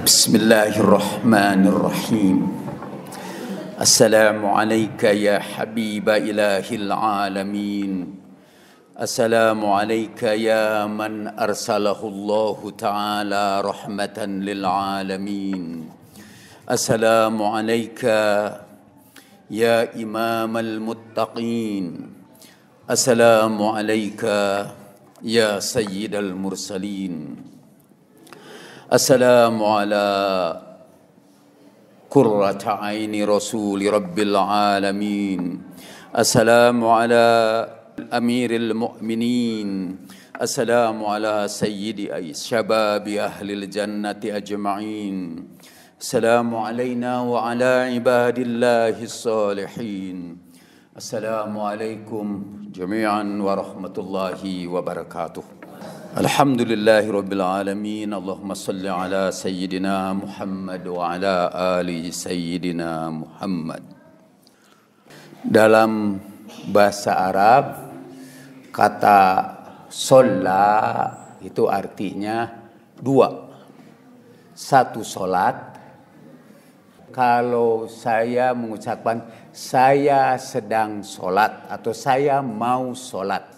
بسم الله الرحمن الرحيم السلام عليك يا حبيب إله العالمين السلام عليك يا من أرسله الله تعالى رحمة للعالمين السلام عليك يا إمام المتقين السلام عليك يا سيد المرسلين السلام على قرة عين رسول رب العالمين السلام على أمير المؤمنين السلام على سيد أي شباب أهل الجنة أجمعين السلام علينا وعلى عباد الله الصالحين السلام عليكم جميعا ورحمة الله وبركاته الحمد لله رب العالمين اللهم صل على سيدنا محمد وعلى آل سيدنا محمد dalam bahasa Arab kata sola itu artinya dua satu solat kalau saya mengucapkan saya sedang solat atau saya mau solat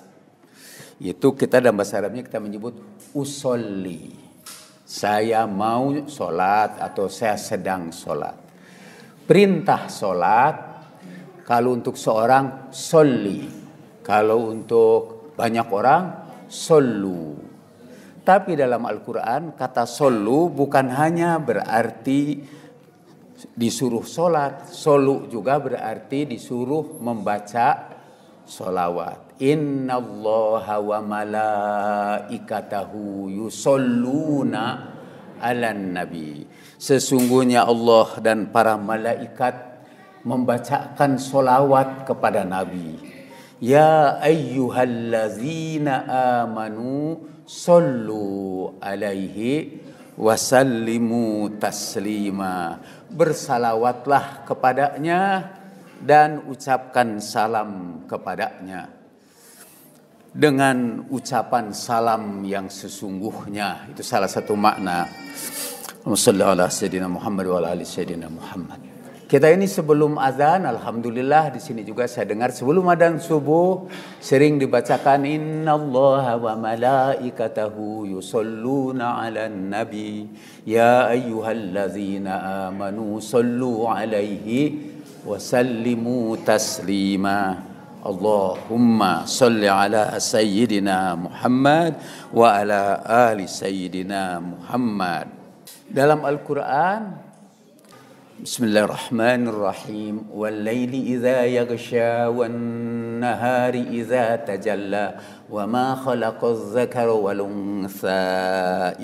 itu kita dalam bahasa Arabnya kita menyebut usolli. Saya mau sholat atau saya sedang sholat. Perintah sholat kalau untuk seorang soli. Kalau untuk banyak orang solu. Tapi dalam Al-Quran kata solu bukan hanya berarti disuruh sholat. Solu juga berarti disuruh membaca solawat. Inna Allah wa malaikatahu yusalluna ala nabi. Sesungguhnya Allah dan para malaikat membacakan solawat kepada Nabi. Ya ayyuhallazina amanu sallu alaihi wasallimu taslima. Bersalawatlah kepadanya dan ucapkan salam kepadanya. Dengan ucapan salam yang sesungguhnya itu salah satu makna. Muhammad kita ini sebelum azan alhamdulillah di sini juga saya dengar sebelum adzan subuh sering dibacakan innallaha wa malaikatahu yusalluna 'alan nabi. Ya ayyuhallazina amanu sallu 'alaihi وسلموا تسليما اللهم صل على سيدنا محمد وعلى آل سيدنا محمد dalam Al-Quran بسم الله الرحمن الرحيم والليل إذا يغشى والنهار إذا تجلى وما خلق الذكر والأنثى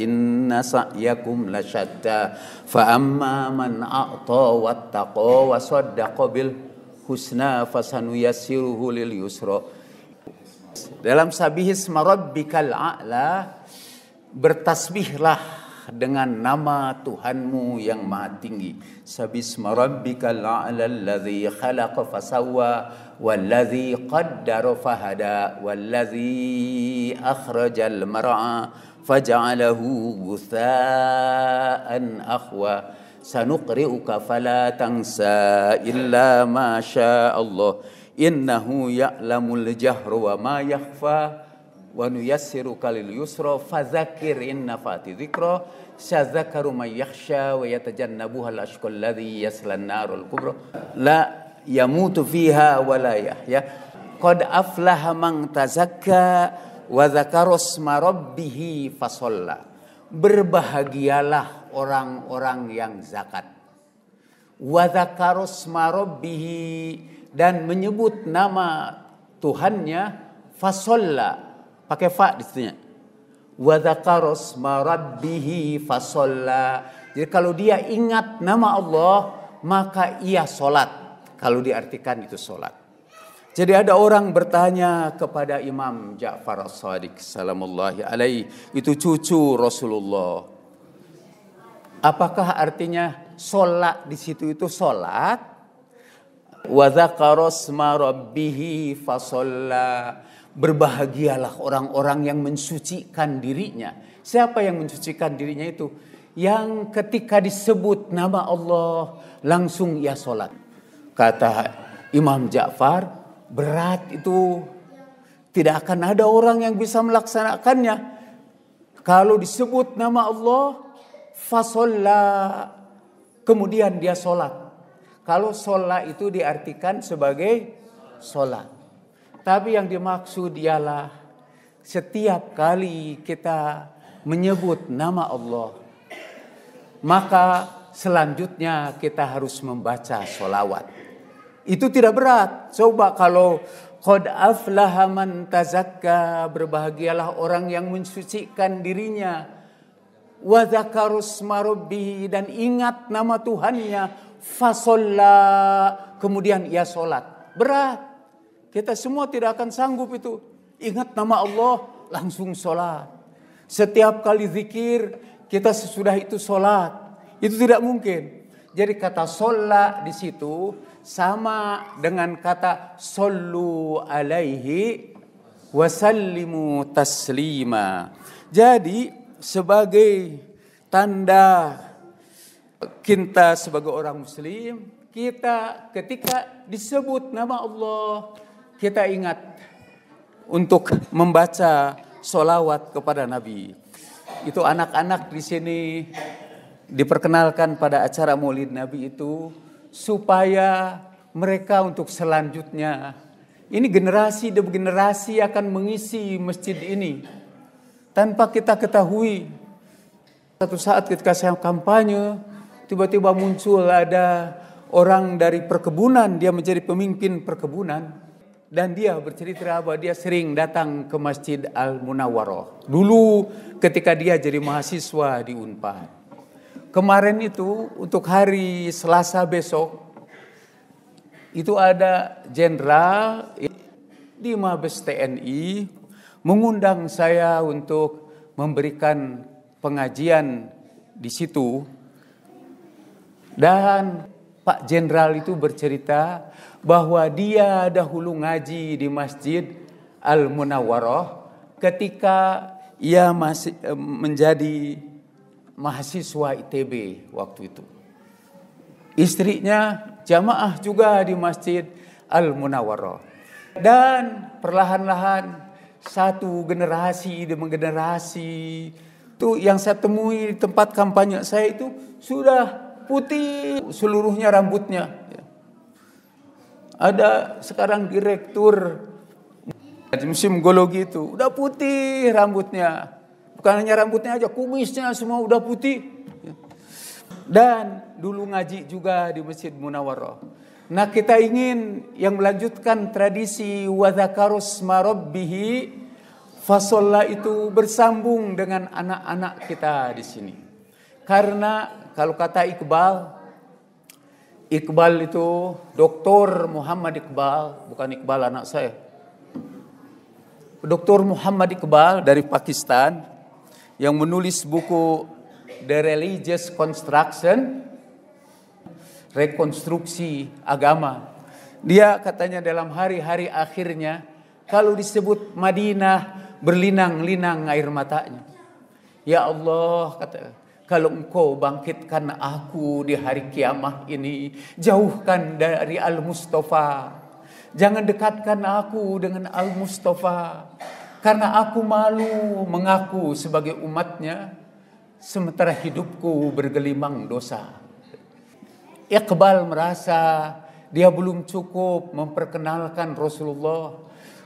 إن سعيكم لشتى فأما من أعطى واتقى وصدق بالحسنى فسنيسره لليسرى dalam sabihisma rabbikal a'la bertasbihlah dengan nama Tuhanmu yang Maha Tinggi. Sabisma rabbikal a'la alladhi khalaq fasawwa walladhi qaddara fahada walladhi akhrajal mar'a faj'alahu gutha'an akhwa. Sanuqri'uka fala tansa, illa ma syaa Allah. Innahu ya'lamul jahru wa ma yakhfa. Wa nuyassiruka lil yusra fadzakir in nafati dzikra. Syadzakaru may yakhsha wa an-narul kubra la yamutu fiha wa la yahya. Qad aflaha man tazakka wa dzakara isma rabbih fasalla berbahagialah orang-orang yang zakat. Dan menyebut nama Tuhannya fasalla pakai fa di situnya. Wa dzakaros marabbihi fasalla. Jadi kalau dia ingat nama Allah, maka ia solat. Kalau diartikan itu solat. Jadi ada orang bertanya kepada Imam Ja'far as-Sadiq salamullahi alaih. Itu cucu Rasulullah. Apakah artinya solat di situ itu solat? Wa dzakaros marabbihi fasalla Berbahagialah orang-orang yang mensucikan dirinya. Siapa yang mensucikan dirinya itu? yang ketika disebut nama Allah langsung ia sholat. Kata Imam Ja'far, berat itu tidak akan ada orang yang bisa melaksanakannya. Kalau disebut nama Allah, fasolla, kemudian dia sholat. Kalau sholat itu diartikan sebagai sholat. Tapi yang dimaksud ialah setiap kali kita menyebut nama Allah, maka selanjutnya kita harus membaca sholawat. Itu tidak berat. Coba kalau Qad aflaha man tazakka berbahagialah orang yang mensucikan dirinya wa dzakarus dan ingat nama Tuhannya fasolla kemudian ia solat berat kita semua tidak akan sanggup itu. Ingat nama Allah langsung solat setiap kali zikir kita sesudah itu solat itu tidak mungkin. Jadi kata solat di situ sama dengan kata sallu alaihi wasallimu taslima. Jadi sebagai tanda kita sebagai orang muslim, kita ketika disebut nama Allah, kita ingat untuk membaca solawat kepada Nabi. Itu anak-anak di sini diperkenalkan pada acara Maulid Nabi itu supaya mereka untuk selanjutnya ini generasi demi generasi akan mengisi masjid ini tanpa kita ketahui. Satu saat ketika saya kampanye, tiba-tiba muncul ada orang dari perkebunan, dia menjadi pemimpin perkebunan dan dia bercerita bahwa dia sering datang ke Masjid Al Munawwaroh. Dulu ketika dia jadi mahasiswa di Unpad. Kemarin itu untuk hari Selasa besok itu ada jenderal di Mabes TNI mengundang saya untuk memberikan pengajian di situ dan Pak Jenderal itu bercerita bahwa dia dahulu ngaji di Masjid Al Munawwaroh ketika ia masih eh, menjadi mahasiswa ITB waktu itu. Istrinya jamaah juga di Masjid Al Munawwarah. Dan perlahan-lahan satu generasi demi generasi itu yang saya temui di tempat kampanye saya itu sudah putih seluruhnya rambutnya. Ada sekarang direktur musim gologi itu udah putih rambutnya Bukan hanya rambutnya aja, kumisnya semua udah putih. Dan dulu ngaji juga di Masjid Munawwarah. Nah kita ingin yang melanjutkan tradisi wadhakarus marabbihi fasolla itu bersambung dengan anak-anak kita di sini. Karena kalau kata Iqbal, Iqbal itu Doktor Muhammad Iqbal, bukan Iqbal anak saya. Doktor Muhammad Iqbal dari Pakistan yang menulis buku The Religious Construction, rekonstruksi agama. Dia katanya dalam hari-hari akhirnya, kalau disebut Madinah, berlinang-linang air matanya. Ya Allah, kata, kalau engkau bangkitkan aku di hari kiamah ini, jauhkan dari Al-Mustafa. Jangan dekatkan aku dengan Al-Mustafa. Karena aku malu mengaku sebagai umatnya sementara hidupku bergelimang dosa. Iqbal merasa dia belum cukup memperkenalkan Rasulullah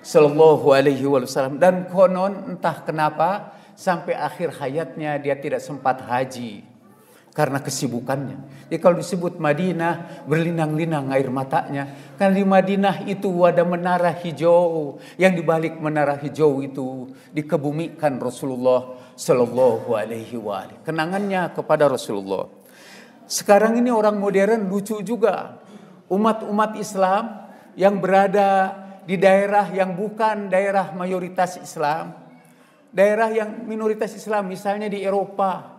Sallallahu Alaihi Wasallam dan konon entah kenapa sampai akhir hayatnya dia tidak sempat haji karena kesibukannya. Jadi kalau disebut Madinah berlinang-linang air matanya karena di Madinah itu ada menara hijau yang dibalik menara hijau itu dikebumikan Rasulullah Shallallahu Alaihi Wasallam. Kenangannya kepada Rasulullah. Sekarang ini orang modern lucu juga umat-umat Islam yang berada di daerah yang bukan daerah mayoritas Islam, daerah yang minoritas Islam misalnya di Eropa,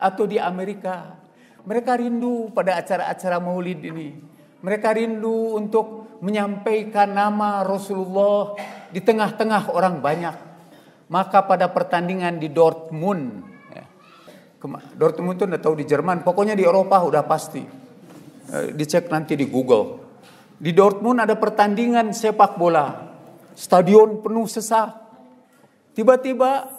atau di Amerika. Mereka rindu pada acara-acara maulid ini. Mereka rindu untuk menyampaikan nama Rasulullah di tengah-tengah orang banyak. Maka pada pertandingan di Dortmund, ya, Dortmund itu tahu di Jerman, pokoknya di Eropa udah pasti. Eh, dicek nanti di Google. Di Dortmund ada pertandingan sepak bola. Stadion penuh sesak. Tiba-tiba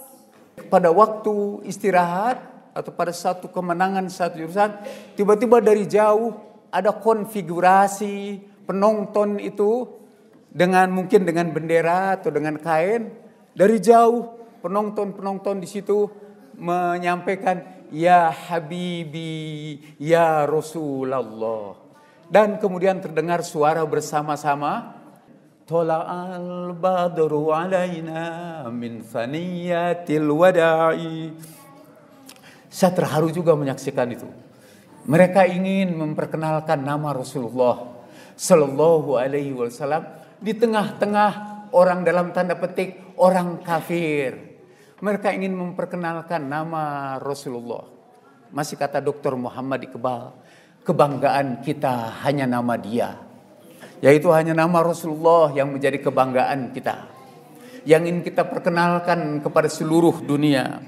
pada waktu istirahat atau pada satu kemenangan satu jurusan, tiba-tiba dari jauh ada konfigurasi penonton itu dengan mungkin dengan bendera atau dengan kain. Dari jauh penonton-penonton di situ menyampaikan ya habibi ya Rasulullah dan kemudian terdengar suara bersama-sama Tola'al badru alaina min thaniyatil wada'i Saya terharu juga menyaksikan itu Mereka ingin memperkenalkan nama Rasulullah Sallallahu alaihi wasallam Di tengah-tengah orang dalam tanda petik orang kafir mereka ingin memperkenalkan nama Rasulullah. Masih kata Dr. Muhammad Iqbal, kebanggaan kita hanya nama dia. Yaitu hanya nama Rasulullah yang menjadi kebanggaan kita. Yang ingin kita perkenalkan kepada seluruh dunia.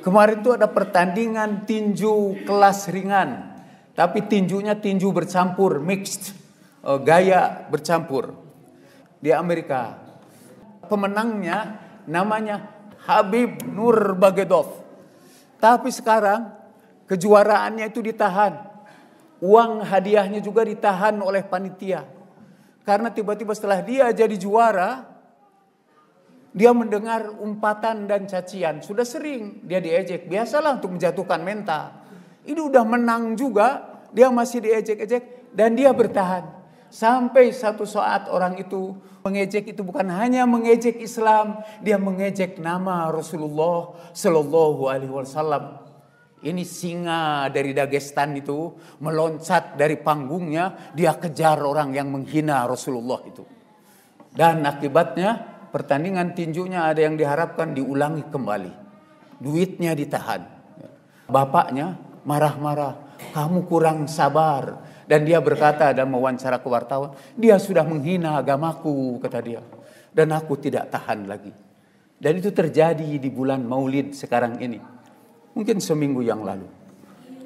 Kemarin itu ada pertandingan tinju kelas ringan. Tapi tinjunya tinju bercampur, mixed. Eh, gaya bercampur. Di Amerika. Pemenangnya namanya Habib Nurmagomedov. Tapi sekarang kejuaraannya itu ditahan. Uang hadiahnya juga ditahan oleh panitia. Karena tiba-tiba setelah dia jadi juara, dia mendengar umpatan dan cacian. Sudah sering dia diejek. Biasalah untuk menjatuhkan mental. Ini udah menang juga, dia masih diejek-ejek dan dia bertahan. Sampai satu saat orang itu mengejek itu bukan hanya mengejek Islam, dia mengejek nama Rasulullah Shallallahu Alaihi Wasallam. Ini singa dari Dagestan itu meloncat dari panggungnya, dia kejar orang yang menghina Rasulullah itu. Dan akibatnya pertandingan tinjunya ada yang diharapkan diulangi kembali. Duitnya ditahan. Bapaknya marah-marah, kamu kurang sabar dan dia berkata dalam wawancara ke wartawan, dia sudah menghina agamaku, kata dia. Dan aku tidak tahan lagi. Dan itu terjadi di bulan maulid sekarang ini. Mungkin seminggu yang lalu.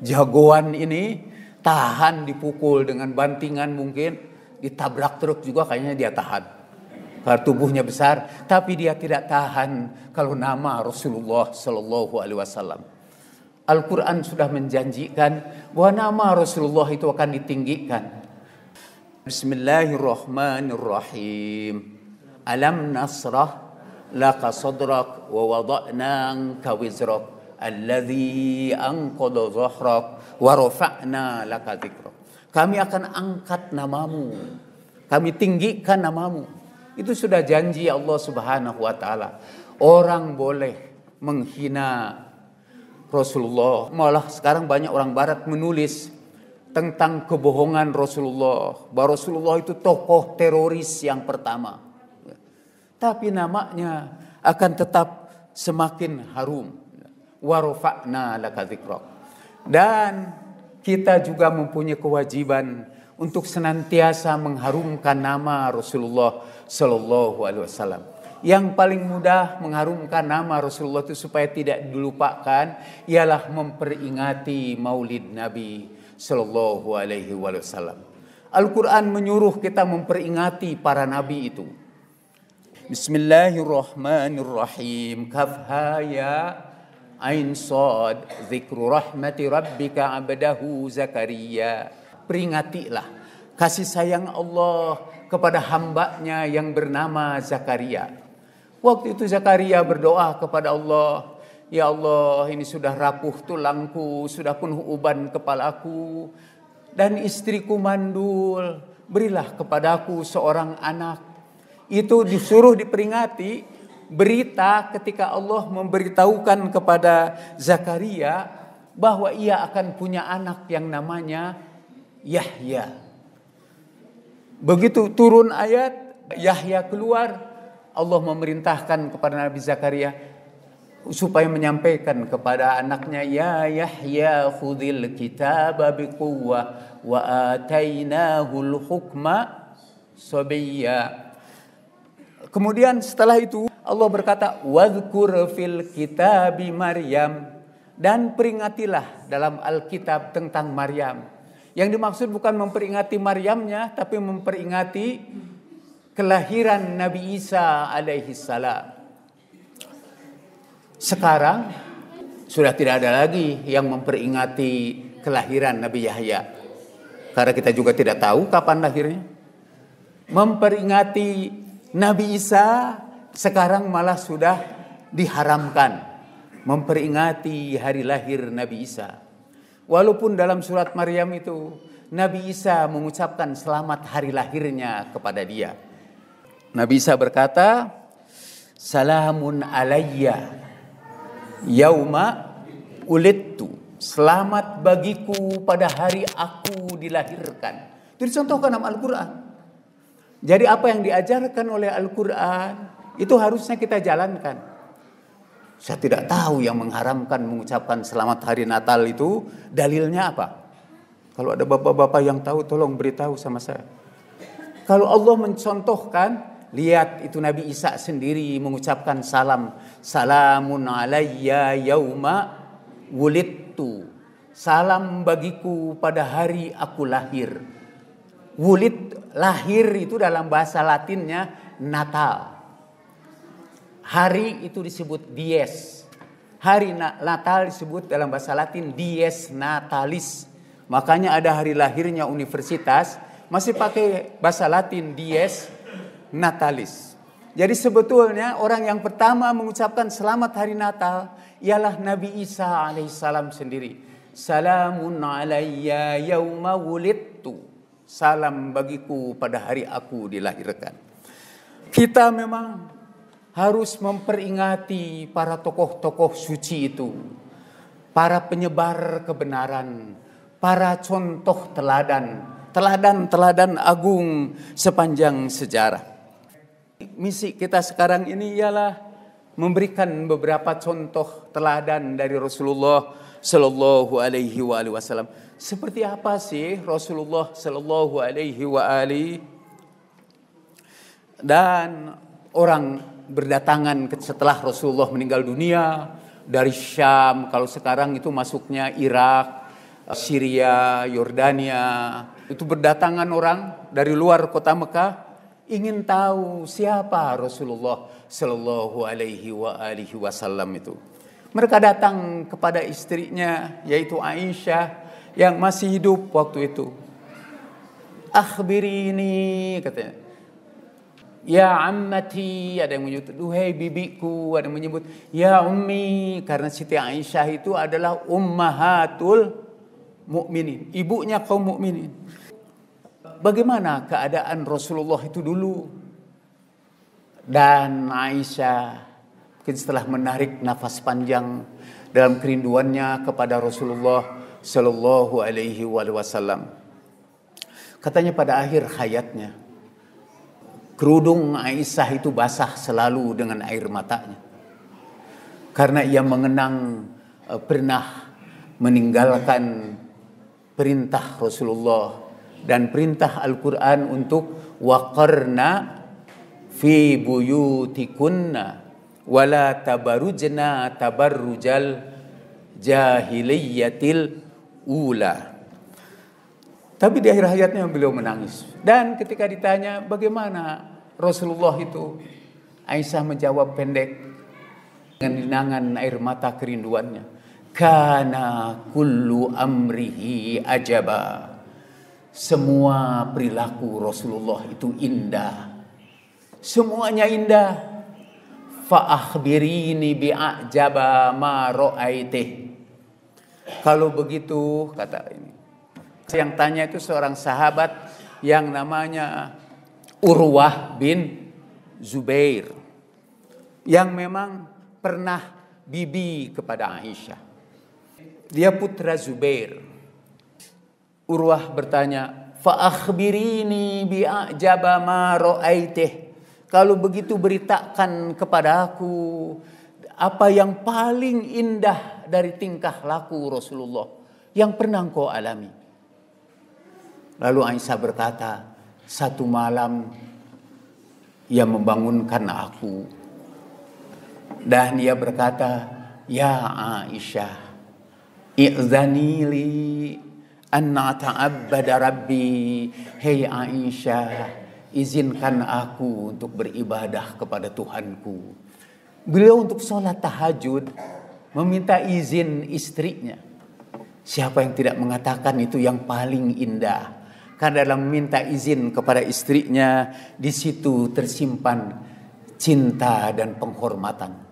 Jagoan ini tahan dipukul dengan bantingan mungkin. Ditabrak truk juga kayaknya dia tahan. Karena tubuhnya besar. Tapi dia tidak tahan kalau nama Rasulullah Sallallahu Alaihi Wasallam. Al-Quran sudah menjanjikan bahwa nama Rasulullah itu akan ditinggikan. Bismillahirrahmanirrahim. Alam nasrah laka sadrak wa wada'na anka alladhi anqadha dhahrak wa rafa'na laka dhikrak. Kami akan angkat namamu. Kami tinggikan namamu. Itu sudah janji Allah Subhanahu wa taala. Orang boleh menghina Rasulullah. Malah sekarang banyak orang barat menulis tentang kebohongan Rasulullah. Bahwa Rasulullah itu tokoh teroris yang pertama. Tapi namanya akan tetap semakin harum. Warofa'na laka Dan kita juga mempunyai kewajiban untuk senantiasa mengharumkan nama Rasulullah Sallallahu Alaihi Wasallam. Yang paling mudah mengharumkan nama Rasulullah itu supaya tidak dilupakan ialah memperingati Maulid Nabi Sallallahu Alaihi Wasallam. Al-Quran menyuruh kita memperingati para nabi itu. Bismillahirrahmanirrahim. Kafha ya Ain Sad Zikru rahmati rabbika abdahu Zakaria. Peringatilah kasih sayang Allah kepada hambanya yang bernama Zakaria. Waktu itu Zakaria berdoa kepada Allah, Ya Allah ini sudah rapuh tulangku, sudah penuh uban kepalaku, dan istriku mandul, berilah kepadaku seorang anak. Itu disuruh diperingati berita ketika Allah memberitahukan kepada Zakaria bahwa ia akan punya anak yang namanya Yahya. Begitu turun ayat, Yahya keluar, Allah memerintahkan kepada Nabi Zakaria supaya menyampaikan kepada anaknya ya Yahya khudhil kitaba biquwwah wa atainahul hukma sabiyya Kemudian setelah itu Allah berkata wadhkur fil kitabi Maryam dan peringatilah dalam Alkitab tentang Maryam. Yang dimaksud bukan memperingati Maryamnya, tapi memperingati kelahiran Nabi Isa alaihi salam. Sekarang sudah tidak ada lagi yang memperingati kelahiran Nabi Yahya. Karena kita juga tidak tahu kapan lahirnya. Memperingati Nabi Isa sekarang malah sudah diharamkan memperingati hari lahir Nabi Isa. Walaupun dalam surat Maryam itu Nabi Isa mengucapkan selamat hari lahirnya kepada dia. Nabi Isa berkata, Salamun alayya yauma ulittu. Selamat bagiku pada hari aku dilahirkan. Itu dicontohkan dalam Al-Quran. Jadi apa yang diajarkan oleh Al-Quran itu harusnya kita jalankan. Saya tidak tahu yang mengharamkan mengucapkan selamat hari Natal itu dalilnya apa. Kalau ada bapak-bapak yang tahu tolong beritahu sama saya. Kalau Allah mencontohkan, lihat itu Nabi Isa sendiri mengucapkan salam. Salamun alayya yauma wulidtu. Salam bagiku pada hari aku lahir. Wulid lahir itu dalam bahasa Latinnya Natal. Hari itu disebut dies. Hari Natal disebut dalam bahasa Latin dies natalis. Makanya ada hari lahirnya universitas masih pakai bahasa Latin dies natalis. Jadi sebetulnya orang yang pertama mengucapkan selamat hari Natal ialah Nabi Isa alaihissalam sendiri. Salamun alayya yauma wulidtu. Salam bagiku pada hari aku dilahirkan. Kita memang harus memperingati para tokoh-tokoh suci itu, para penyebar kebenaran, para contoh teladan, teladan-teladan agung sepanjang sejarah. Misi kita sekarang ini ialah memberikan beberapa contoh teladan dari Rasulullah Shallallahu Alaihi Wasallam. Seperti apa sih Rasulullah Shallallahu Alaihi Wasallam dan orang berdatangan setelah Rasulullah meninggal dunia dari Syam, kalau sekarang itu masuknya Irak, Syria, Yordania, itu berdatangan orang dari luar kota Mekah ingin tahu siapa Rasulullah Shallallahu Alaihi Wasallam itu. Mereka datang kepada istrinya yaitu Aisyah yang masih hidup waktu itu. Akhbiri ini katanya Ya ammati, ada yang menyebut, duhai bibiku, ada yang menyebut, ya ummi, karena Siti Aisyah itu adalah ummahatul mukminin, ibunya kaum mukminin. Bagaimana keadaan Rasulullah itu dulu? Dan Aisyah mungkin setelah menarik nafas panjang dalam kerinduannya kepada Rasulullah Shallallahu Alaihi Wasallam. Katanya pada akhir hayatnya, Kerudung Aisyah itu basah selalu dengan air matanya. Karena ia mengenang uh, pernah meninggalkan perintah Rasulullah dan perintah Al-Quran untuk waqarna fi buyutikunna wala tabarujna tabarrujal jahiliyatil ula. Tapi di akhir hayatnya beliau menangis. Dan ketika ditanya bagaimana Rasulullah itu Aisyah menjawab pendek dengan linangan air mata kerinduannya. Kana kullu amrihi ajaba. Semua perilaku Rasulullah itu indah. Semuanya indah. Fa'akhbirini bi'ajaba ma ra'aitih. Kalau begitu kata ini. Yang tanya itu seorang sahabat yang namanya Urwah bin Zubair yang memang pernah bibi kepada Aisyah. Dia putra Zubair. Urwah bertanya, "Fa-akhbirini bi ajaba ma ra'aitih." Kalau begitu beritakan kepada aku apa yang paling indah dari tingkah laku Rasulullah yang pernah kau alami. Lalu Aisyah berkata, satu malam ia membangunkan aku. Dan ia berkata, "Ya Aisyah, i'zanili an ta'abbada rabbi. Hei Aisyah izinkan aku untuk beribadah kepada Tuhanku. Beliau untuk sholat tahajud meminta izin istrinya. Siapa yang tidak mengatakan itu yang paling indah karena dalam meminta izin kepada istrinya di situ tersimpan cinta dan penghormatan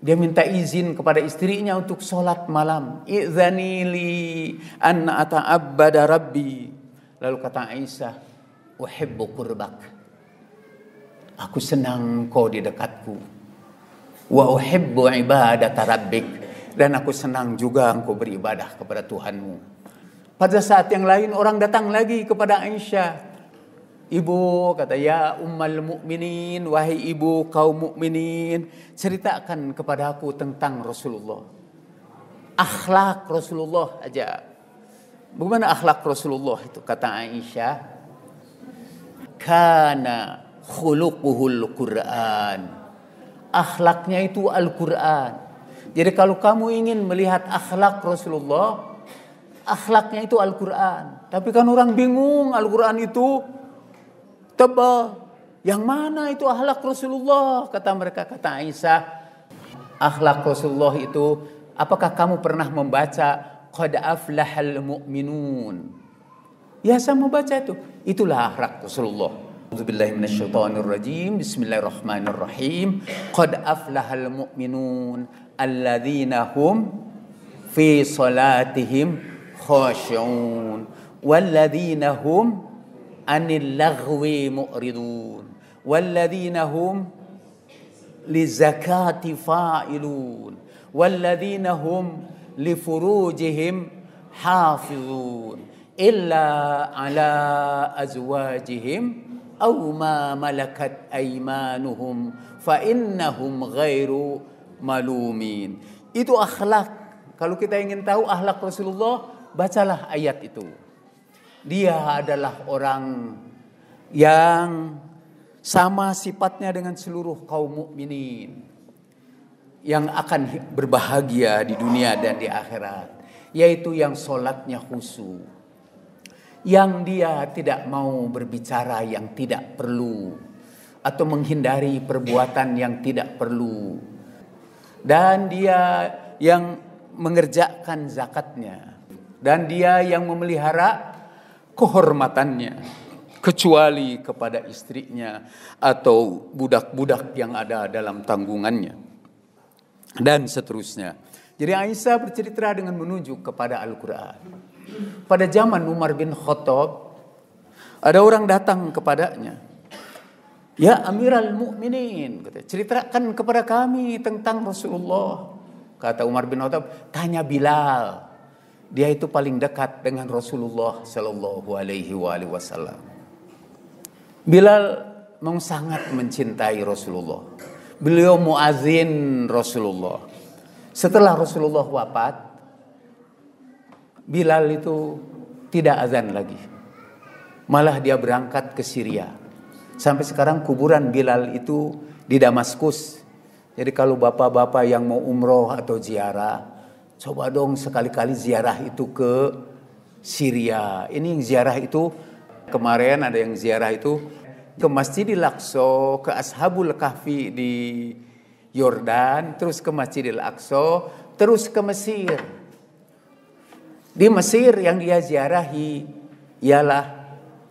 dia minta izin kepada istrinya untuk sholat malam. Izanili an ata'abbada rabbi. Lalu kata Aisyah, uhibbu kurbak. Aku senang kau di dekatku. Wa uhibbu ibadata rabbik. Dan aku senang juga engkau beribadah kepada Tuhanmu. Pada saat yang lain orang datang lagi kepada Aisyah. Ibu kata ya ummal mukminin wahai ibu kaum mukminin ceritakan kepada aku tentang Rasulullah. Akhlak Rasulullah aja. Bagaimana akhlak Rasulullah itu kata Aisyah? Kana khuluquhul Quran. Akhlaknya itu Al-Quran. Jadi kalau kamu ingin melihat akhlak Rasulullah, akhlaknya itu Al-Quran. Tapi kan orang bingung Al-Quran itu tebal. Yang mana itu akhlak Rasulullah? Kata mereka, kata Aisyah. Akhlak Rasulullah itu, apakah kamu pernah membaca Qad aflahal mu'minun. Ya saya membaca itu. Itulah akhlak Rasulullah. Auzubillahi minasyaitonirrajim. Bismillahirrahmanirrahim. Qad aflahal mu'minun alladzina fi salatihim khashi'un walladzina hum anil laghwi mu'ridun walladzina hum lizakati fa'ilun walladzina hum lifurujihim hafizun illa ala azwajihim aw ma malakat aymanuhum fa innahum ghairu malumin itu akhlak. Kalau kita ingin tahu akhlak Rasulullah bacalah ayat itu. Dia adalah orang yang sama sifatnya dengan seluruh kaum mukminin yang akan berbahagia di dunia dan di akhirat, yaitu yang solatnya khusyuk, yang dia tidak mau berbicara yang tidak perlu, atau menghindari perbuatan yang tidak perlu, dan dia yang mengerjakan zakatnya, dan dia yang memelihara kehormatannya kecuali kepada istrinya atau budak-budak yang ada dalam tanggungannya dan seterusnya. Jadi Aisyah bercerita dengan menunjuk kepada Al-Qur'an. Pada zaman Umar bin Khattab ada orang datang kepadanya. Ya Amiral Mukminin, ceritakan kepada kami tentang Rasulullah. Kata Umar bin Khattab, tanya Bilal. Dia itu paling dekat dengan Rasulullah Shallallahu Alaihi Wasallam. Bilal memang sangat mencintai Rasulullah. Beliau muazin Rasulullah. Setelah Rasulullah wafat, Bilal itu tidak azan lagi. Malah dia berangkat ke Syria. Sampai sekarang kuburan Bilal itu di Damaskus. Jadi kalau bapak-bapak yang mau umroh atau ziarah, Coba dong sekali-kali ziarah itu ke Syria. Ini yang ziarah itu kemarin ada yang ziarah itu ke Masjidil Aqsa, ke Ashabul Kahfi di Yordan, terus ke Masjidil Aqsa, terus ke Mesir. Di Mesir yang dia ziarahi ialah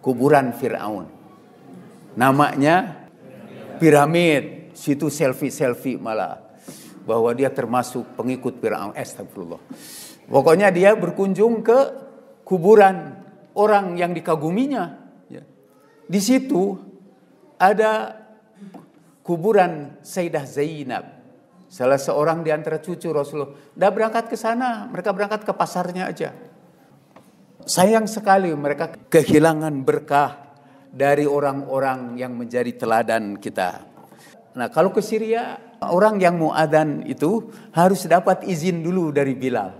kuburan Firaun. Namanya piramid, situ selfie-selfie malah bahwa dia termasuk pengikut Fir'aun. Astagfirullah. Pokoknya dia berkunjung ke kuburan orang yang dikaguminya. Ya. Di situ ada kuburan Sayyidah Zainab. Salah seorang di antara cucu Rasulullah. Dah berangkat ke sana, mereka berangkat ke pasarnya aja. Sayang sekali mereka kehilangan berkah dari orang-orang yang menjadi teladan kita. Nah kalau ke Syria Orang yang mau adzan itu harus dapat izin dulu dari Bilal.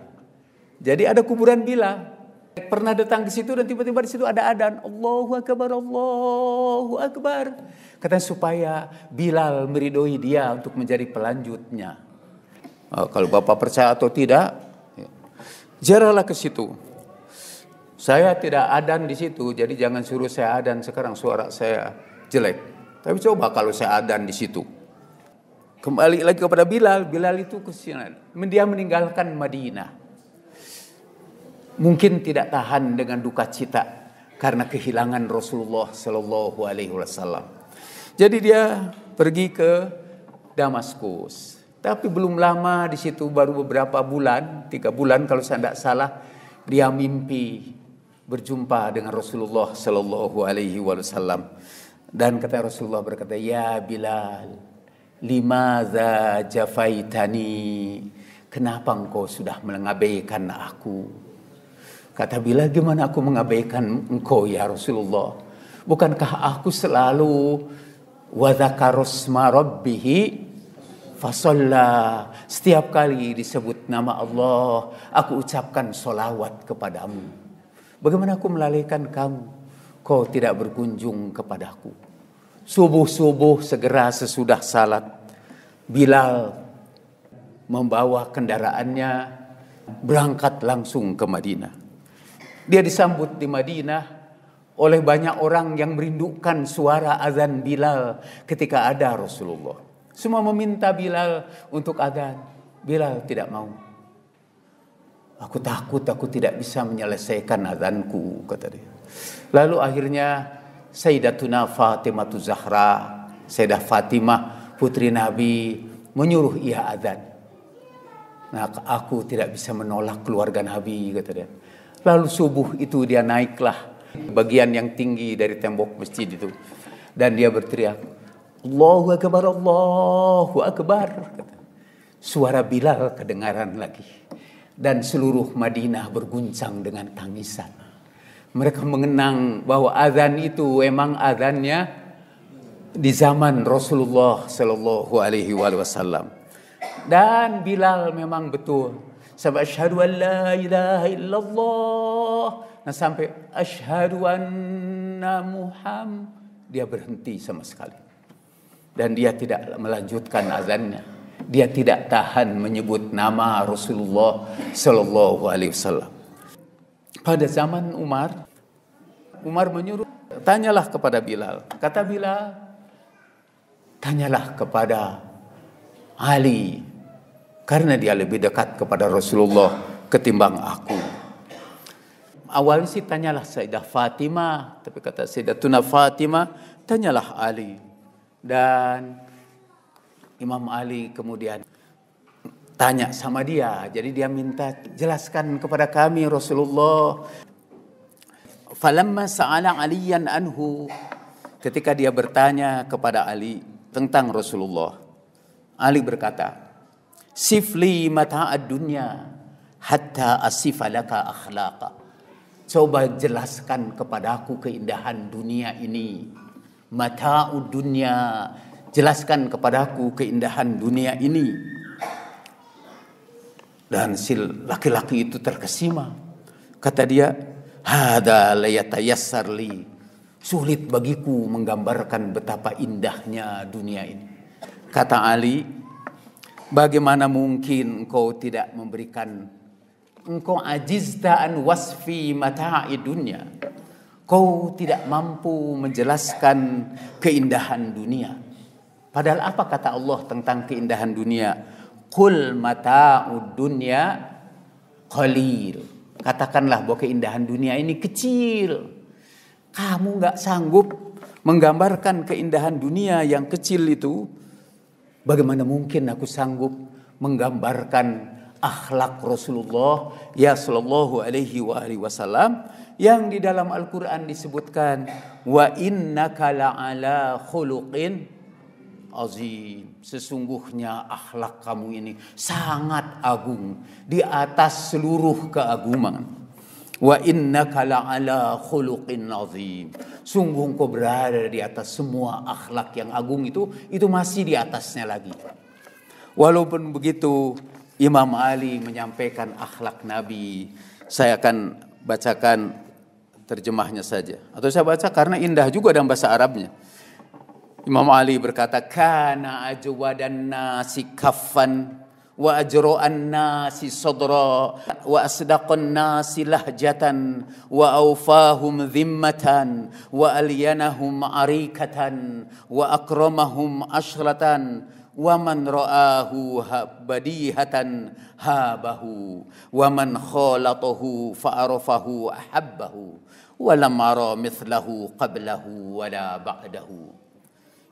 Jadi ada kuburan Bilal. Pernah datang ke situ dan tiba-tiba di situ ada adan. Allahu Akbar, Allahu Akbar. Katanya supaya Bilal meridoi dia untuk menjadi pelanjutnya. Oh, kalau Bapak percaya atau tidak, ya, Jaralah ke situ. Saya tidak adan di situ, jadi jangan suruh saya adan sekarang suara saya jelek. Tapi coba kalau saya adan di situ. Kembali lagi kepada Bilal, Bilal itu kesianan. Dia meninggalkan Madinah. Mungkin tidak tahan dengan duka cita karena kehilangan Rasulullah Shallallahu Alaihi Wasallam. Jadi dia pergi ke Damaskus. Tapi belum lama di situ baru beberapa bulan, tiga bulan kalau saya tidak salah, dia mimpi berjumpa dengan Rasulullah Shallallahu Alaihi Wasallam. Dan kata Rasulullah berkata, Ya Bilal, lima za jafaitani, kenapa engkau sudah mengabaikan aku? Kata Bilal, gimana aku mengabaikan engkau ya Rasulullah? Bukankah aku selalu wadhakarusma rabbihi Fasolla setiap kali disebut nama Allah, aku ucapkan solawat kepadamu. Bagaimana aku melalaikan kamu? Kau tidak berkunjung kepadaku. Subuh-subuh segera sesudah salat, Bilal membawa kendaraannya berangkat langsung ke Madinah. Dia disambut di Madinah oleh banyak orang yang merindukan suara azan Bilal ketika ada Rasulullah. Semua meminta Bilal untuk adzan. Bilal tidak mau. Aku takut aku tidak bisa menyelesaikan adzanku kata dia. Lalu akhirnya Sayyidatuna Fatimah Zahra, Sayyidah Fatimah putri Nabi menyuruh ia adzan. Nah, aku tidak bisa menolak keluarga Nabi kata dia. Lalu subuh itu dia naiklah bagian yang tinggi dari tembok masjid itu dan dia berteriak, Allahu Akbar, Allahu Akbar. Suara Bilal kedengaran lagi. Dan seluruh Madinah berguncang dengan tangisan. Mereka mengenang bahwa azan itu memang azannya di zaman Rasulullah Sallallahu Alaihi Wasallam. Dan Bilal memang betul. Sampai asyhadu an la ilaha illallah. Nah sampai asyhadu anna Muhammad. Dia berhenti sama sekali dan dia tidak melanjutkan azannya. Dia tidak tahan menyebut nama Rasulullah Sallallahu Alaihi Wasallam. Pada zaman Umar, Umar menyuruh, tanyalah kepada Bilal. Kata Bilal, tanyalah kepada Ali, karena dia lebih dekat kepada Rasulullah ketimbang aku. Awalnya sih tanyalah Sayyidah Fatimah, tapi kata Sayyidatuna Fatimah, tanyalah Ali. Dan Imam Ali kemudian tanya sama dia. Jadi dia minta jelaskan kepada kami Rasulullah. Falamma sa'ala Aliyan anhu. Ketika dia bertanya kepada Ali tentang Rasulullah. Ali berkata, Sifli mata'ad dunya hatta asifalaka akhlaqa. Coba jelaskan kepadaku keindahan dunia ini mata'ud dunia jelaskan kepadaku keindahan dunia ini dan si laki-laki itu terkesima kata dia hada layatayassar li sulit bagiku menggambarkan betapa indahnya dunia ini kata Ali bagaimana mungkin engkau tidak memberikan engkau ajizta an wasfi mata'i dunia Kau tidak mampu menjelaskan keindahan dunia. Padahal apa kata Allah tentang keindahan dunia? Kul mata'ud dunya qalil. Katakanlah bahwa keindahan dunia ini kecil. Kamu nggak sanggup menggambarkan keindahan dunia yang kecil itu. Bagaimana mungkin aku sanggup menggambarkan akhlak Rasulullah ya sallallahu alaihi wa wasallam yang di dalam Al-Qur'an disebutkan wa innaka la'ala khuluqin azim sesungguhnya akhlak kamu ini sangat agung di atas seluruh keagungan wa innaka la'ala khuluqin azim sungguh engkau berada di atas semua akhlak yang agung itu itu masih di atasnya lagi walaupun begitu Imam Ali menyampaikan akhlak Nabi. Saya akan bacakan terjemahnya saja. Atau saya baca karena indah juga dalam bahasa Arabnya. Imam Ali berkata, Kana ajwadan nasi kaffan وأجرأ الناس صدرا وأصدق الناس لهجة وأوفاهم ذمة وألينهم عريكة وأكرمهم عشرة ومن رآه بديهة هابه ومن خالطه فعرفه أحبه ولم أرى مثله قبله ولا بعده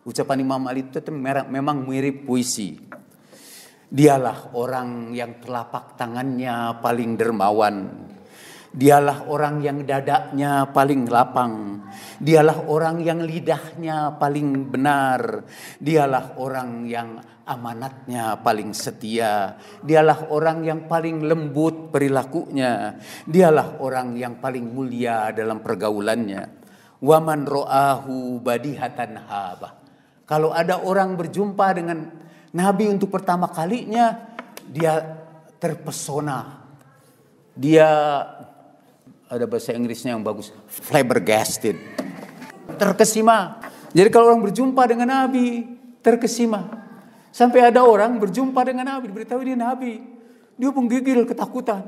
Ucapan Imam Ali itu memang mirip puisi. Dialah orang yang telapak tangannya paling dermawan. Dialah orang yang dadanya paling lapang. Dialah orang yang lidahnya paling benar. Dialah orang yang amanatnya paling setia. Dialah orang yang paling lembut perilakunya. Dialah orang yang paling mulia dalam pergaulannya. Waman ro'ahu badihatan haba. Kalau ada orang berjumpa dengan Nabi untuk pertama kalinya dia terpesona. Dia ada bahasa Inggrisnya yang bagus, flabbergasted. Terkesima. Jadi kalau orang berjumpa dengan Nabi, terkesima. Sampai ada orang berjumpa dengan Nabi, diberitahu dia Nabi. Dia menggigil ketakutan.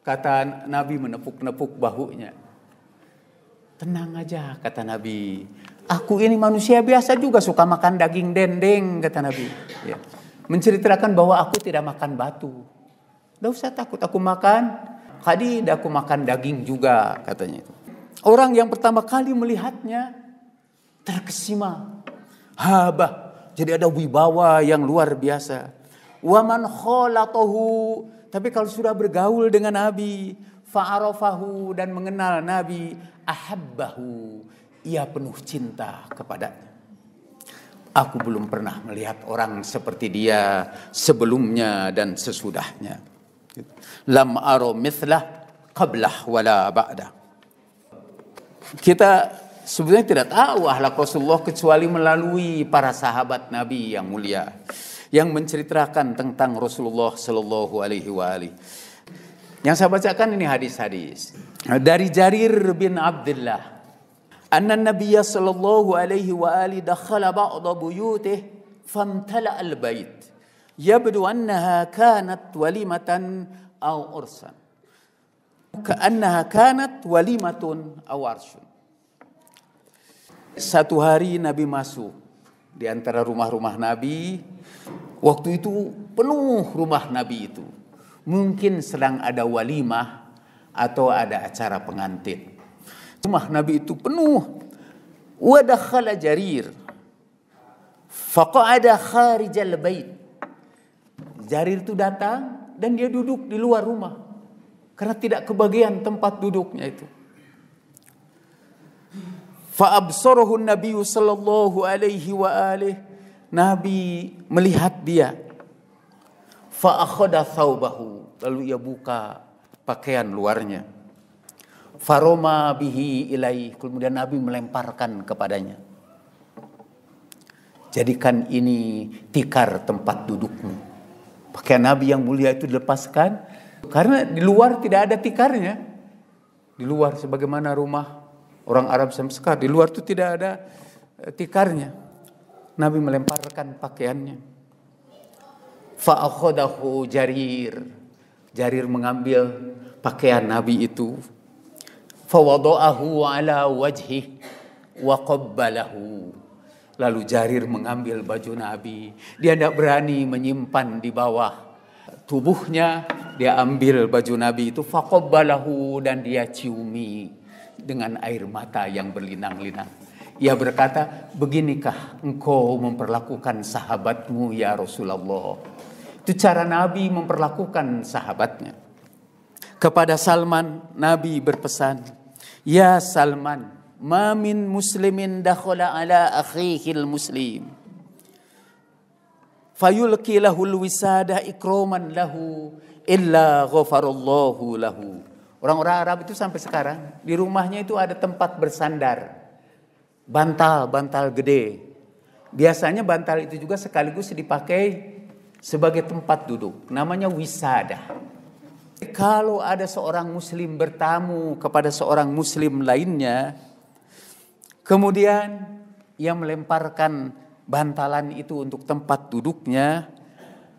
Kata Nabi menepuk-nepuk bahunya. Tenang aja kata Nabi. Aku ini manusia biasa juga suka makan daging dendeng kata Nabi. Ya. Menceritakan bahwa aku tidak makan batu. Tidak usah takut aku makan. Kadi aku makan daging juga katanya itu. Orang yang pertama kali melihatnya terkesima. Habah. Jadi ada wibawa yang luar biasa. Waman kholatohu. Tapi kalau sudah bergaul dengan Nabi. Fa'arofahu dan mengenal Nabi. Ahabbahu ia penuh cinta kepadanya. Aku belum pernah melihat orang seperti dia sebelumnya dan sesudahnya. Lam aro mithlah qablah wala ba'da. Kita sebenarnya tidak tahu ahlak Rasulullah kecuali melalui para sahabat Nabi yang mulia yang menceritakan tentang Rasulullah Shallallahu Alaihi Wasallam. Yang saya bacakan ini hadis-hadis dari Jarir bin Abdullah أن النبي صلى الله عليه وآله دخل بعض بيوته فامتلأ البيت يبدو أنها كانت وليمة أو أرسا كأنها كانت وليمة أو عرش Satu hari Nabi masuk di antara rumah-rumah Nabi. Waktu itu penuh rumah Nabi itu. Mungkin sedang ada walimah atau ada acara pengantin. Rumah Nabi itu penuh. Wadakhala jarir. Faqa'ada kharijal bait. Jarir itu datang dan dia duduk di luar rumah. Karena tidak kebagian tempat duduknya itu. Fa'absarahu Nabi sallallahu alaihi wa alih. Nabi melihat dia. Fa'akhada thawbahu. Lalu ia buka pakaian luarnya. Faroma bihi ilai. Kemudian Nabi melemparkan kepadanya. Jadikan ini tikar tempat dudukmu. Pakaian Nabi yang mulia itu dilepaskan. Karena di luar tidak ada tikarnya. Di luar sebagaimana rumah orang Arab sampai Di luar itu tidak ada eh, tikarnya. Nabi melemparkan pakaiannya. Fa'akhodahu jarir. Jarir mengambil pakaian Nabi itu fawada'ahu ala wajhi wa qabbalahu lalu Jarir mengambil baju Nabi dia tidak berani menyimpan di bawah tubuhnya dia ambil baju Nabi itu faqabbalahu dan dia ciumi dengan air mata yang berlinang-linang ia berkata, beginikah engkau memperlakukan sahabatmu ya Rasulullah. Itu cara Nabi memperlakukan sahabatnya. Kepada Salman, Nabi berpesan, Ya Salman, ma min muslimin dakhala ala akhihil muslim. Fayulki lahul wisada ikroman lahu illa ghafarallahu lahu. Orang-orang Arab itu sampai sekarang di rumahnya itu ada tempat bersandar. Bantal, bantal gede. Biasanya bantal itu juga sekaligus dipakai sebagai tempat duduk. Namanya wisada. Kalau ada seorang muslim bertamu kepada seorang muslim lainnya, kemudian ia melemparkan bantalan itu untuk tempat duduknya,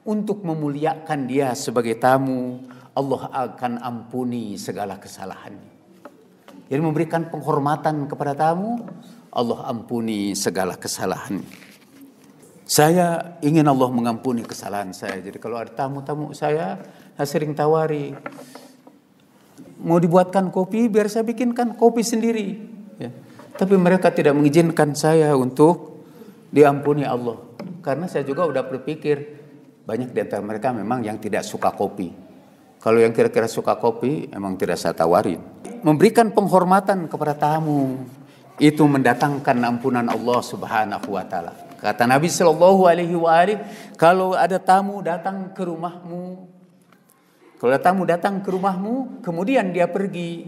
untuk memuliakan dia sebagai tamu, Allah akan ampuni segala kesalahannya. Jadi memberikan penghormatan kepada tamu, Allah ampuni segala kesalahan. Saya ingin Allah mengampuni kesalahan saya. Jadi kalau ada tamu-tamu saya, saya sering tawari. Mau dibuatkan kopi, biar saya bikinkan kopi sendiri. Ya. Tapi mereka tidak mengizinkan saya untuk diampuni Allah. Karena saya juga udah berpikir, banyak di antara mereka memang yang tidak suka kopi. Kalau yang kira-kira suka kopi, emang tidak saya tawarin. Memberikan penghormatan kepada tamu itu mendatangkan ampunan Allah Subhanahu wa taala. Kata Nabi Shallallahu alaihi wasallam, kalau ada tamu datang ke rumahmu, kalau tamu datang ke rumahmu, kemudian dia pergi,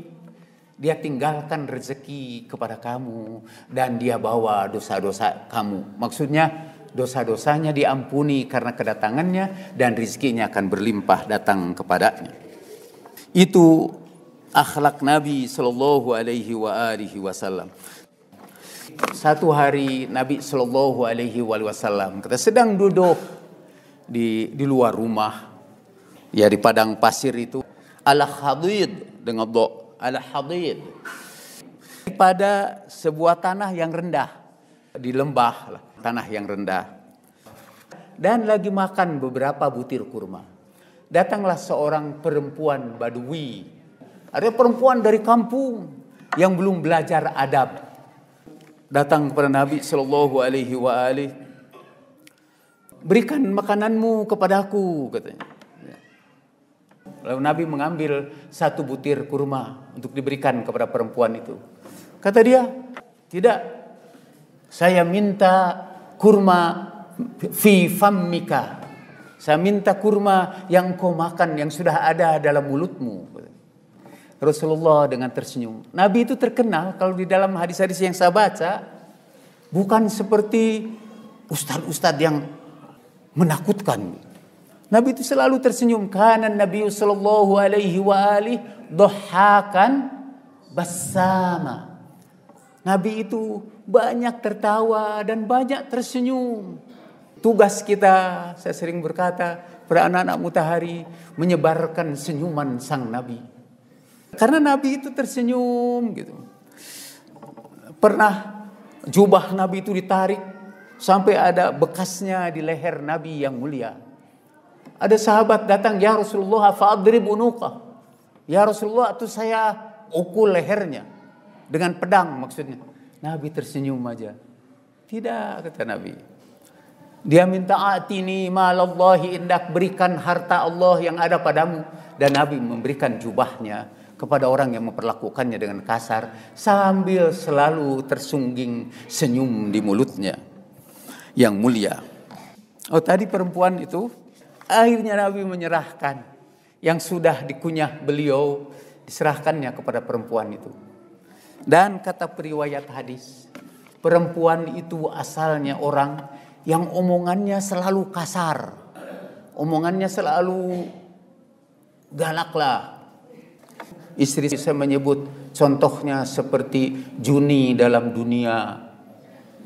dia tinggalkan rezeki kepada kamu dan dia bawa dosa-dosa kamu. Maksudnya dosa-dosanya diampuni karena kedatangannya dan rizkinya akan berlimpah datang kepadanya. Itu akhlak Nabi Shallallahu Alaihi Wasallam. Satu hari Nabi Shallallahu Alaihi Wasallam kita sedang duduk di di luar rumah, ya di padang pasir itu al hadid dengan do al hadid pada sebuah tanah yang rendah di lembah lah tanah yang rendah. Dan lagi makan beberapa butir kurma. Datanglah seorang perempuan badui. Ada perempuan dari kampung yang belum belajar adab. Datang kepada Nabi Shallallahu Alaihi Wasallam. Berikan makananmu kepadaku katanya. Lalu Nabi mengambil satu butir kurma untuk diberikan kepada perempuan itu. Kata dia, tidak, saya minta kurma fi fammika. Saya minta kurma yang kau makan yang sudah ada dalam mulutmu. Rasulullah dengan tersenyum. Nabi itu terkenal kalau di dalam hadis-hadis yang saya baca bukan seperti ustadz-ustadz yang menakutkan. Nabi itu selalu tersenyum. Karena Nabi sallallahu alaihi wa dohakan bersama. Nabi itu banyak tertawa dan banyak tersenyum. Tugas kita, saya sering berkata, pada anak-anak mutahari menyebarkan senyuman sang Nabi. Karena Nabi itu tersenyum gitu. Pernah jubah Nabi itu ditarik sampai ada bekasnya di leher Nabi yang mulia. Ada sahabat datang, ya Rasulullah fa'adrib unuqa. Ya Rasulullah itu saya ukul lehernya dengan pedang maksudnya. Nabi tersenyum aja. Tidak kata Nabi. Dia minta atini malallahi indak berikan harta Allah yang ada padamu dan Nabi memberikan jubahnya kepada orang yang memperlakukannya dengan kasar sambil selalu tersungging senyum di mulutnya yang mulia. Oh tadi perempuan itu akhirnya Nabi menyerahkan yang sudah dikunyah beliau diserahkannya kepada perempuan itu. Dan kata periwayat hadis, perempuan itu asalnya orang yang omongannya selalu kasar. Omongannya selalu galak lah. Istri saya menyebut contohnya seperti Juni dalam dunia.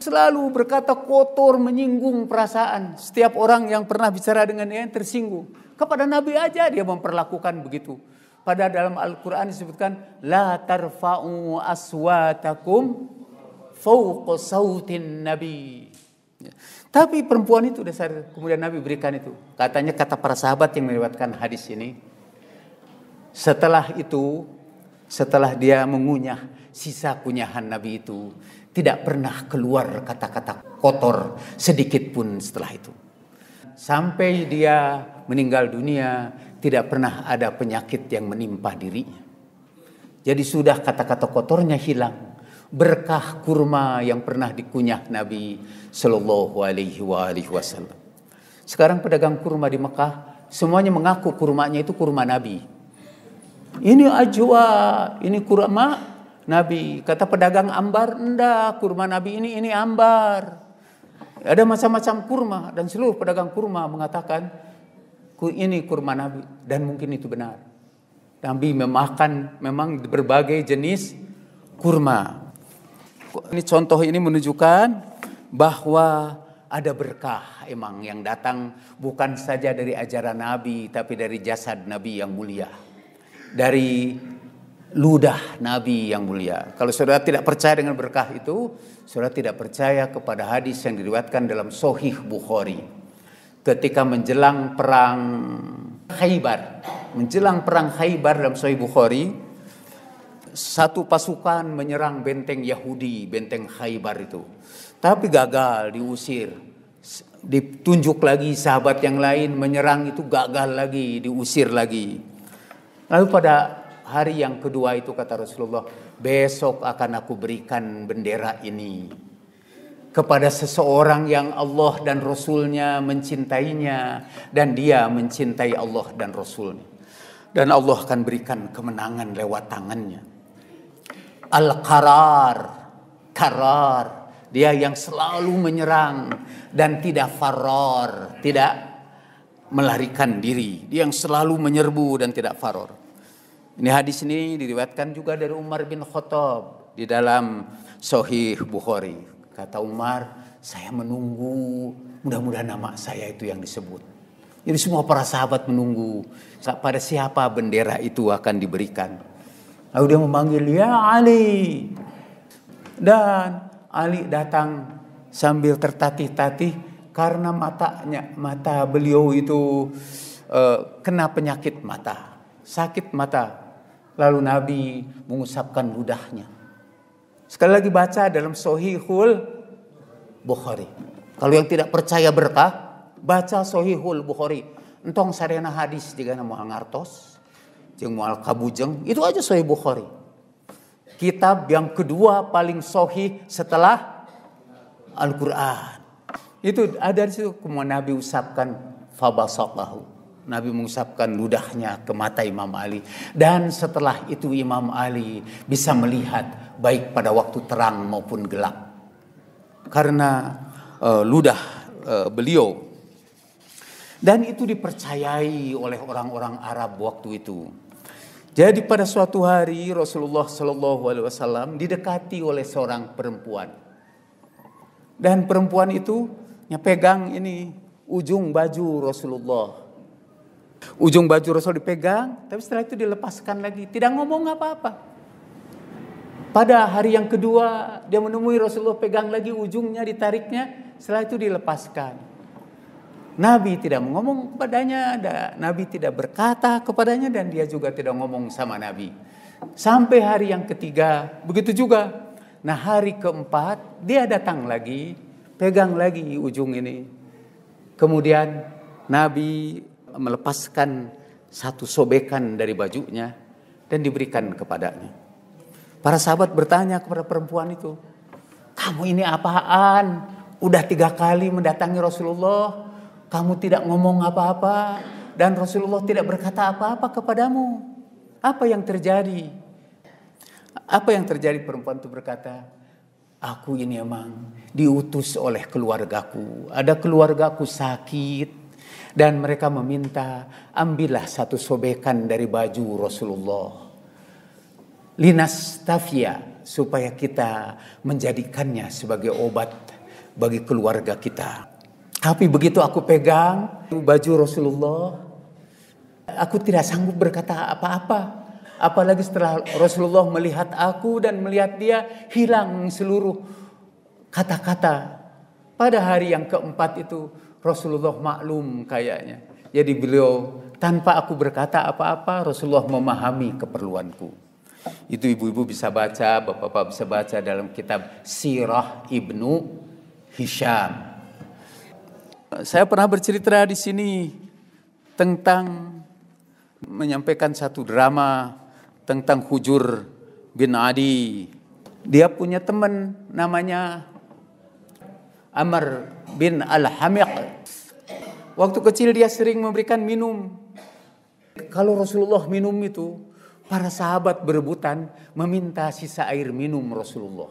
Selalu berkata kotor menyinggung perasaan. Setiap orang yang pernah bicara dengan dia tersinggung. Kepada Nabi aja dia memperlakukan begitu. Pada dalam Al-Quran disebutkan la tarfa'u aswatakum fauqa sautin nabi. Ya. Tapi perempuan itu dasar kemudian Nabi berikan itu. Katanya kata para sahabat yang melewatkan hadis ini. Setelah itu, setelah dia mengunyah sisa kunyahan Nabi itu, tidak pernah keluar kata-kata kotor sedikit pun setelah itu. Sampai dia meninggal dunia, tidak pernah ada penyakit yang menimpa dirinya. Jadi sudah kata-kata kotornya hilang. Berkah kurma yang pernah dikunyah Nabi Shallallahu Alaihi Wasallam. Sekarang pedagang kurma di Mekah semuanya mengaku kurmanya itu kurma Nabi. Ini ajwa, ini kurma Nabi. Kata pedagang ambar, enggak kurma Nabi ini ini ambar. Ada macam-macam kurma dan seluruh pedagang kurma mengatakan ini kurma Nabi dan mungkin itu benar. Nabi memakan memang berbagai jenis kurma. Ini contoh ini menunjukkan bahwa ada berkah emang yang datang bukan saja dari ajaran Nabi tapi dari jasad Nabi yang mulia. Dari ludah Nabi yang mulia. Kalau saudara tidak percaya dengan berkah itu, saudara tidak percaya kepada hadis yang diriwayatkan dalam Sahih Bukhari. Ketika menjelang perang Khaybar, menjelang perang Khaybar dalam Sahih Bukhari, satu pasukan menyerang benteng Yahudi, benteng Khaybar itu. Tapi gagal diusir. Ditunjuk lagi sahabat yang lain menyerang itu gagal lagi, diusir lagi. Lalu pada hari yang kedua itu kata Rasulullah, besok akan aku berikan bendera ini kepada seseorang yang Allah dan Rasulnya mencintainya dan dia mencintai Allah dan Rasulnya. Dan Allah akan berikan kemenangan lewat tangannya. Al-Qarar, Karar, dia yang selalu menyerang dan tidak faror, tidak melarikan diri. Dia yang selalu menyerbu dan tidak faror. Ini hadis ini diriwayatkan juga dari Umar bin Khattab di dalam Sahih Bukhari. Kata Umar, saya menunggu mudah-mudahan nama saya itu yang disebut. Jadi semua para sahabat menunggu pada siapa bendera itu akan diberikan. Lalu dia memanggil ya Ali. Dan Ali datang sambil tertatih-tatih karena matanya mata beliau itu uh, kena penyakit mata, sakit mata. Lalu Nabi mengusapkan ludahnya. Sekali lagi baca dalam Sohihul Bukhari. Kalau yang tidak percaya berkah, baca Sohihul Bukhari. Entong sarena hadis jika nama ngartos, jeng mual kabujeng, itu aja Sohih Bukhari kitab yang kedua paling sohi setelah Al-Quran. Itu ada di situ kemudian Nabi usapkan fabasalahu. Nabi mengusapkan ludahnya ke mata Imam Ali. Dan setelah itu Imam Ali bisa melihat baik pada waktu terang maupun gelap. Karena uh, ludah uh, beliau. Dan itu dipercayai oleh orang-orang Arab waktu itu. Jadi pada suatu hari Rasulullah Shallallahu Alaihi Wasallam didekati oleh seorang perempuan dan perempuan itu pegang ini ujung baju Rasulullah. Ujung baju Rasul dipegang, tapi setelah itu dilepaskan lagi, tidak ngomong apa-apa. Pada hari yang kedua dia menemui Rasulullah pegang lagi ujungnya ditariknya, setelah itu dilepaskan. Nabi tidak ngomong kepadanya, Nabi tidak berkata kepadanya dan dia juga tidak ngomong sama Nabi. Sampai hari yang ketiga, begitu juga. Nah hari keempat dia datang lagi, pegang lagi ujung ini. Kemudian Nabi melepaskan satu sobekan dari bajunya dan diberikan kepadanya. Para sahabat bertanya kepada perempuan itu, kamu ini apaan? Udah tiga kali mendatangi Rasulullah, kamu tidak ngomong apa-apa dan Rasulullah tidak berkata apa-apa kepadamu. Apa yang terjadi? Apa yang terjadi perempuan itu berkata, aku ini emang diutus oleh keluargaku. Ada keluargaku sakit dan mereka meminta ambillah satu sobekan dari baju Rasulullah. Linas tafia supaya kita menjadikannya sebagai obat bagi keluarga kita. Tapi begitu aku pegang baju Rasulullah, aku tidak sanggup berkata apa-apa. Apalagi setelah Rasulullah melihat aku dan melihat dia hilang seluruh kata-kata. Pada hari yang keempat itu Rasulullah maklum kayaknya. Jadi beliau tanpa aku berkata apa-apa Rasulullah memahami keperluanku. Itu ibu-ibu bisa baca, bapak-bapak bisa baca dalam kitab Sirah Ibnu Hisham. Saya pernah bercerita di sini tentang menyampaikan satu drama tentang Hujur bin Adi. Dia punya teman namanya Amr bin Al-Hamiq. Waktu kecil dia sering memberikan minum. Kalau Rasulullah minum itu, para sahabat berebutan meminta sisa air minum Rasulullah.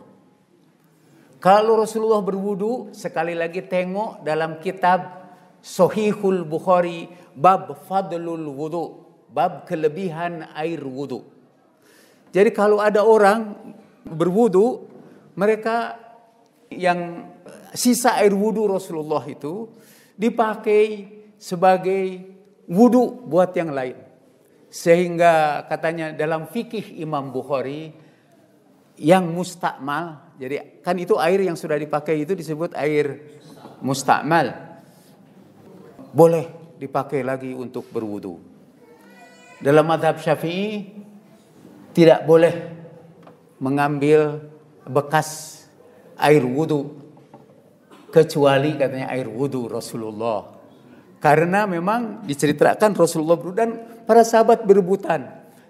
Kalau Rasulullah berwudu, sekali lagi tengok dalam kitab Sohihul Bukhari, bab fadlul wudu, bab kelebihan air wudu. Jadi kalau ada orang berwudu, mereka yang sisa air wudhu Rasulullah itu dipakai sebagai wudhu buat yang lain. Sehingga katanya dalam fikih Imam Bukhari yang mustakmal, jadi kan itu air yang sudah dipakai itu disebut air mustakmal. Boleh dipakai lagi untuk berwudu. Dalam madhab syafi'i tidak boleh mengambil bekas air wudu kecuali katanya air wudu Rasulullah. Karena memang diceritakan Rasulullah dan para sahabat berebutan.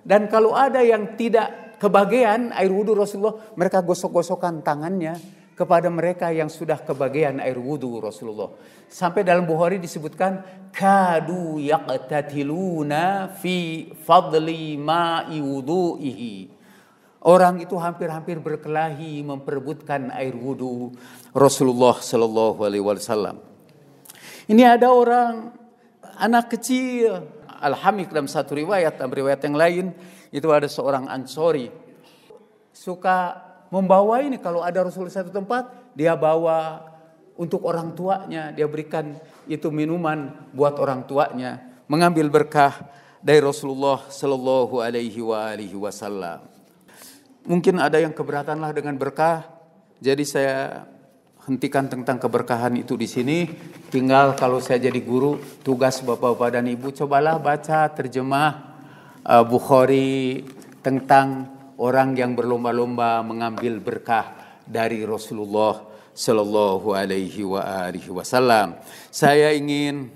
Dan kalau ada yang tidak kebagian air wudhu Rasulullah, mereka gosok-gosokkan tangannya kepada mereka yang sudah kebagian air wudhu Rasulullah. Sampai dalam Bukhari disebutkan kadu yaqtatiluna fi fadli ma'i wudu'ihi. Orang itu hampir-hampir berkelahi memperebutkan air wudhu Rasulullah Shallallahu Alaihi Wasallam. Ini ada orang anak kecil Al-Hamik dalam satu riwayat, dalam riwayat yang lain itu ada seorang Ansori suka membawa ini kalau ada Rasulullah satu tempat dia bawa untuk orang tuanya dia berikan itu minuman buat orang tuanya mengambil berkah dari Rasulullah Shallallahu Alaihi Wasallam. Mungkin ada yang keberatan lah dengan berkah, jadi saya hentikan tentang keberkahan itu di sini. Tinggal kalau saya jadi guru, tugas Bapak-bapak dan Ibu cobalah baca terjemah uh, Bukhari tentang orang yang berlomba-lomba mengambil berkah dari Rasulullah Shallallahu Alaihi Wasallam. Saya ingin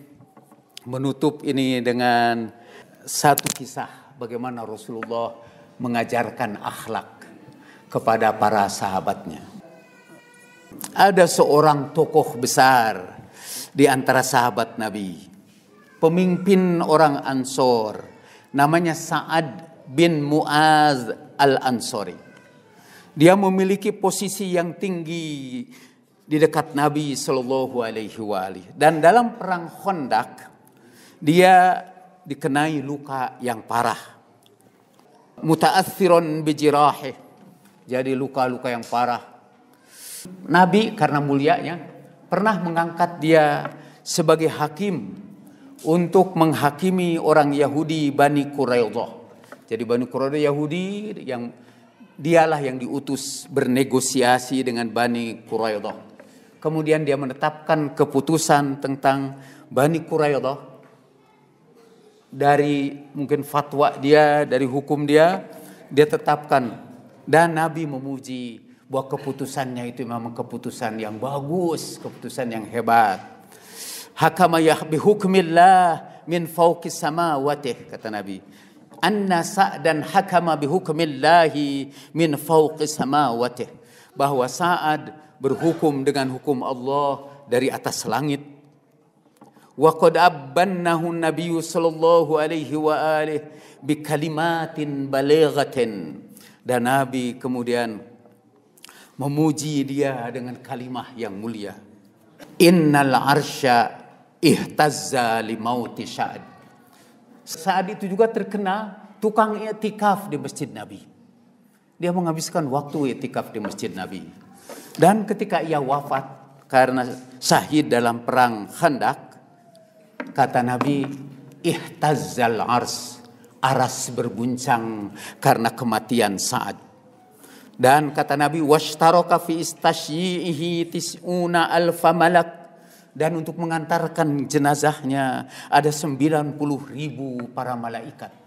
menutup ini dengan satu kisah bagaimana Rasulullah mengajarkan akhlak kepada para sahabatnya ada seorang tokoh besar di antara sahabat Nabi. Pemimpin orang Ansor. Namanya Sa'ad bin Muaz al-Ansori. Dia memiliki posisi yang tinggi di dekat Nabi Shallallahu Alaihi Wasallam. Dan dalam perang Khandaq dia dikenai luka yang parah. Muta'athiron bijirahih. Jadi luka-luka yang parah Nabi karena mulianya pernah mengangkat dia sebagai hakim untuk menghakimi orang Yahudi Bani Quraidah. Jadi Bani Quraidah Yahudi yang dialah yang diutus bernegosiasi dengan Bani Quraidah. Kemudian dia menetapkan keputusan tentang Bani Quraidah dari mungkin fatwa dia, dari hukum dia, dia tetapkan dan Nabi memuji bahwa keputusannya itu memang keputusan yang bagus, keputusan yang hebat. Hakama yahbi hukmillah min fawqis samawati kata Nabi. Anna sa'dan hakama bi hukmillahi min fawqis samawati. Bahwa Sa'ad berhukum dengan hukum Allah dari atas langit. Wa qad abbannahu Nabi sallallahu alaihi wa alihi bi kalimatin balighatin. Dan Nabi kemudian memuji dia dengan kalimah yang mulia. Innal arsya ihtazza li mauti Sa'ad. Saat itu juga terkena tukang i'tikaf di Masjid Nabi. Dia menghabiskan waktu i'tikaf di Masjid Nabi. Dan ketika ia wafat karena syahid dalam perang Khandak, kata Nabi, ihtazzal ars, aras berguncang karena kematian Sa'ad. Dan kata Nabi washtaraka fi istashyihi tis'una alfa malak dan untuk mengantarkan jenazahnya ada 90 ribu para malaikat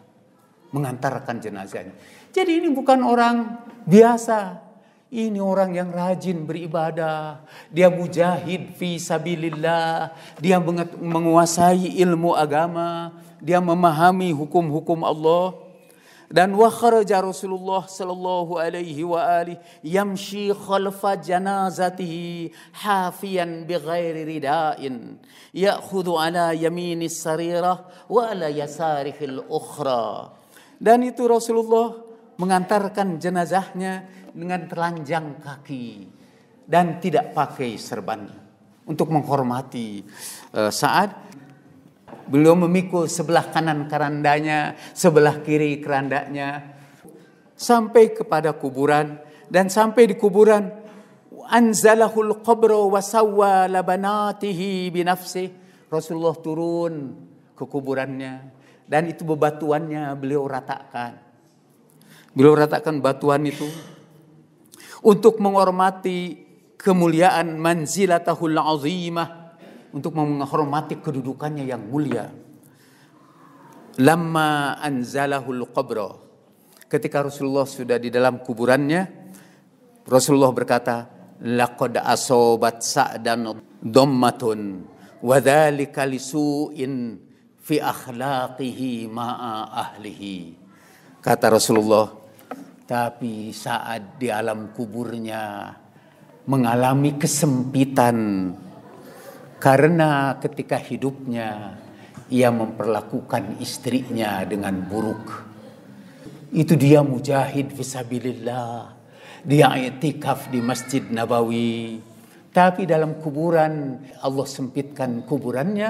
mengantarkan jenazahnya. Jadi ini bukan orang biasa. Ini orang yang rajin beribadah. Dia mujahid fi sabilillah. Dia menguasai ilmu agama. Dia memahami hukum-hukum Allah. Dan wa kharaja Rasulullah sallallahu alaihi wa alihi yamshi khalfa janazatihi hafiyan bighairi rida'in ya'khudhu ala yamini sarirah wa ala yasarihi al-ukhra dan itu Rasulullah mengantarkan jenazahnya dengan telanjang kaki dan tidak pakai serban untuk menghormati uh, saat Beliau memikul sebelah kanan kerandanya, sebelah kiri kerandanya. Sampai kepada kuburan. Dan sampai di kuburan anzalahul qabra wa sawwa labanatihi binafsih. Rasulullah turun ke kuburannya dan itu bebatuannya beliau ratakan. Beliau ratakan batuan itu untuk menghormati kemuliaan manzilatahul azimah untuk menghormati kedudukannya yang mulia. Lama anzalahul qabra. Ketika Rasulullah sudah di dalam kuburannya, Rasulullah berkata, laqad asobat sa'dan dhammatun wa dzalika lisu'in fi akhlaqihi ma'a ahlihi. Kata Rasulullah, tapi saat di alam kuburnya mengalami kesempitan karena ketika hidupnya ia memperlakukan istrinya dengan buruk. Itu dia mujahid fisabilillah. Dia itikaf di Masjid Nabawi. Tapi dalam kuburan Allah sempitkan kuburannya.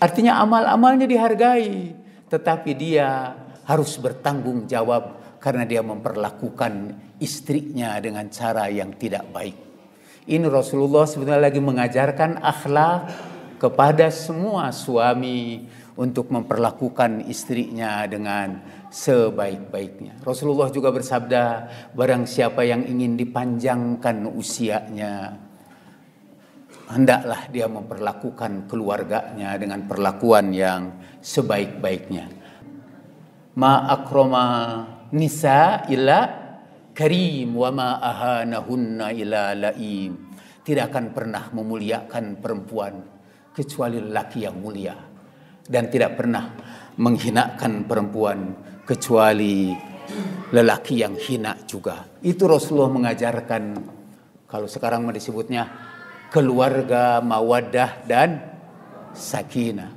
Artinya amal-amalnya dihargai. Tetapi dia harus bertanggung jawab karena dia memperlakukan istrinya dengan cara yang tidak baik. Ini Rasulullah sebenarnya lagi mengajarkan akhlak kepada semua suami untuk memperlakukan istrinya dengan sebaik-baiknya. Rasulullah juga bersabda, barang siapa yang ingin dipanjangkan usianya, hendaklah dia memperlakukan keluarganya dengan perlakuan yang sebaik-baiknya. Ma akroma nisa illa karim wa ma ahanahunna illa laim. Tidak akan pernah memuliakan perempuan kecuali lelaki yang mulia dan tidak pernah menghinakan perempuan kecuali lelaki yang hina juga. Itu Rasulullah mengajarkan kalau sekarang disebutnya keluarga mawadah dan sakinah.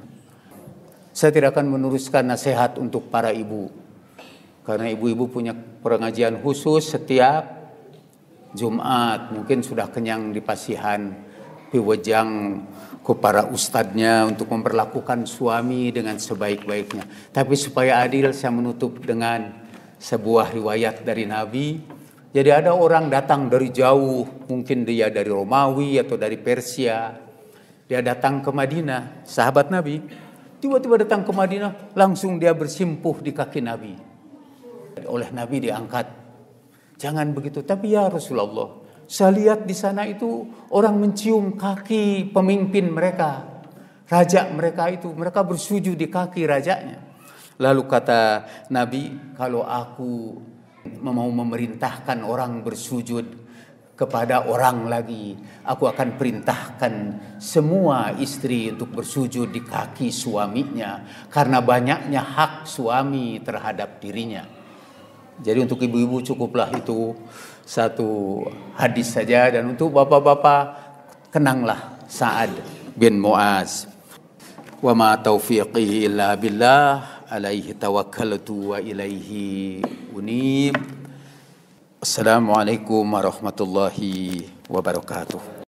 Saya tidak akan meneruskan nasihat untuk para ibu. Karena ibu-ibu punya pengajian khusus setiap Jumat. Mungkin sudah kenyang di pasihan. Piwajang ke para ustadznya untuk memperlakukan suami dengan sebaik-baiknya. Tapi supaya adil saya menutup dengan sebuah riwayat dari Nabi. Jadi ada orang datang dari jauh, mungkin dia dari Romawi atau dari Persia. Dia datang ke Madinah, sahabat Nabi. Tiba-tiba datang ke Madinah, langsung dia bersimpuh di kaki Nabi. Oleh Nabi diangkat. Jangan begitu, tapi ya Rasulullah, saya lihat di sana itu orang mencium kaki pemimpin mereka. Raja mereka itu, mereka bersujud di kaki rajanya. Lalu kata Nabi, kalau aku mau memerintahkan orang bersujud kepada orang lagi, aku akan perintahkan semua istri untuk bersujud di kaki suaminya karena banyaknya hak suami terhadap dirinya. Jadi untuk ibu-ibu cukuplah itu satu hadis saja dan untuk bapak-bapak kenanglah Sa'ad bin Muaz. Wa ma taufiqi illa billah alaihi tawakkaltu wa ilaihi unib. Assalamualaikum warahmatullahi wabarakatuh.